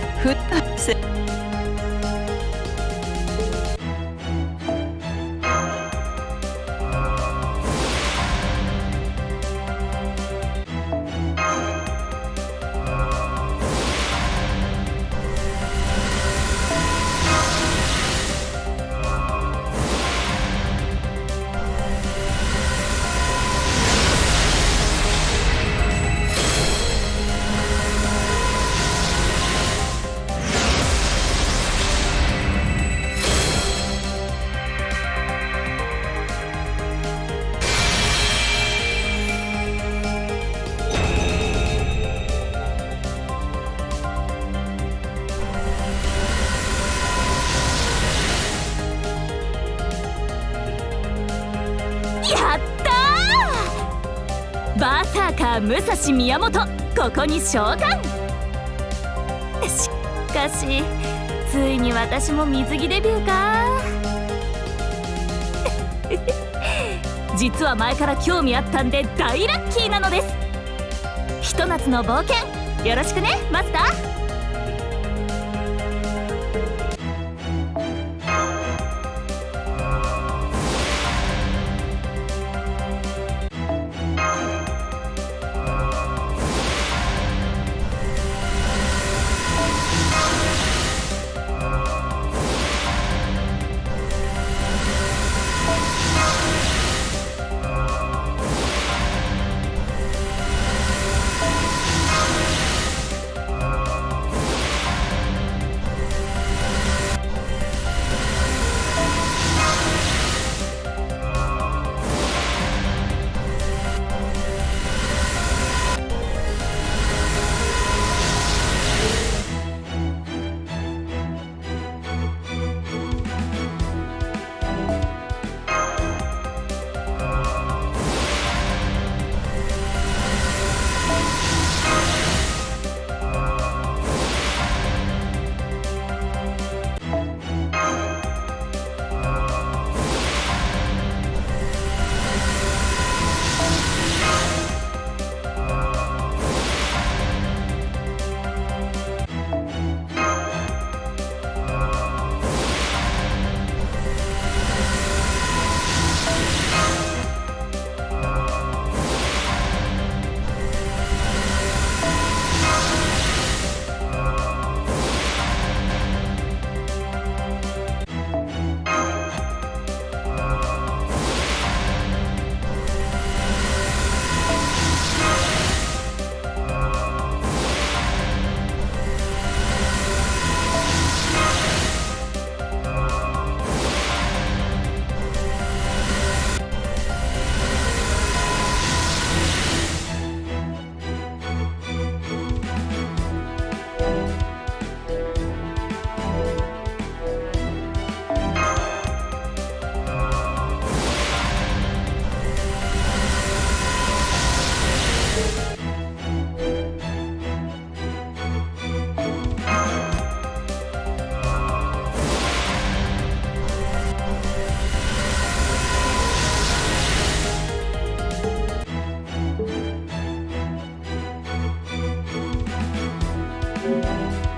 ふっせやったー!バーサーカー武蔵宮本ここに召喚!しかしついに私も水着デビューか。実は前から興味あったんで大ラッキーなのです。ひと夏の冒険よろしくねマスター「Música